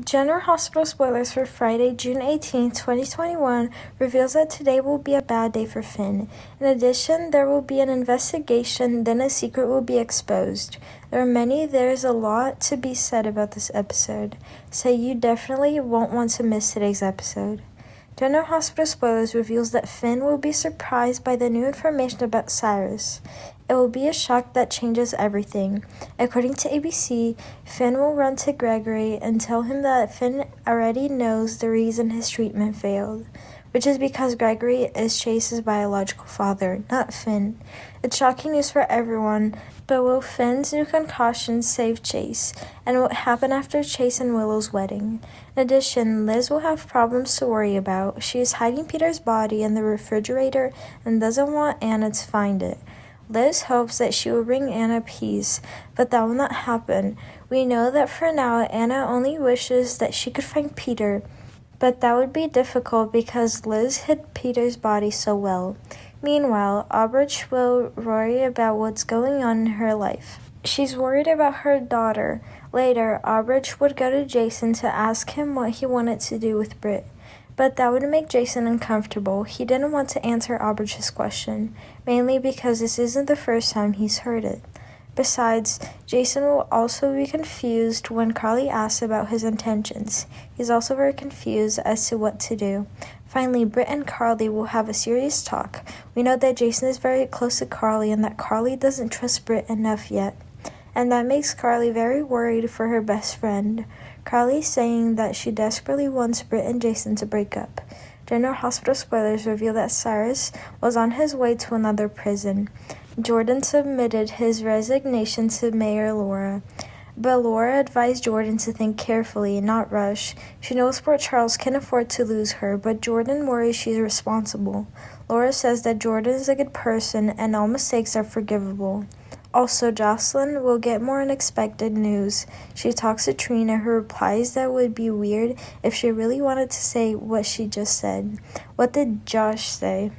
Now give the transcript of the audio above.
General Hospital spoilers for Friday, June 18, 2021 reveals that today will be a bad day for Finn. In addition, there will be an investigation, then a secret will be exposed. There are many, there is a lot to be said about this episode, so you definitely won't want to miss today's episode. General Hospital Spoilers reveals that Finn will be surprised by the new information about Cyrus. It will be a shock that changes everything. According to ABC, Finn will run to Gregory and tell him that Finn already knows the reason his treatment failed, which is because Gregory is Chase's biological father, not Finn. It's shocking news for everyone, but will Finn's new concoction save Chase? And what happened after Chase and Willow's wedding? In addition, Liz will have problems to worry about. She is hiding Peter's body in the refrigerator and doesn't want Anna to find it. Liz hopes that she will bring Anna peace, but that will not happen. We know that for now, Anna only wishes that she could find Peter, but that would be difficult because Liz hid Peter's body so well. Meanwhile, Obrecht will worry about what's going on in her life. She's worried about her daughter. Later, Obrecht would go to Jason to ask him what he wanted to do with Britt. But that would make Jason uncomfortable. He didn't want to answer Obrecht's question, mainly because this isn't the first time he's heard it. Besides, Jason will also be confused when Carly asks about his intentions. He's also very confused as to what to do. Finally, Britt and Carly will have a serious talk. We know that Jason is very close to Carly and that Carly doesn't trust Britt enough yet. And that makes Carly very worried for her best friend. Carly saying that she desperately wants Britt and Jason to break up. General Hospital spoilers reveal that Cyrus was on his way to another prison. Jordan submitted his resignation to Mayor Laura. But Laura advised Jordan to think carefully and not rush. She knows Port Charles can afford to lose her, but Jordan worries she's responsible. Laura says that Jordan is a good person and all mistakes are forgivable. Also, Josslyn will get more unexpected news. She talks to Trina, who replies that would be weird if she really wanted to say what she just said. What did Josh say?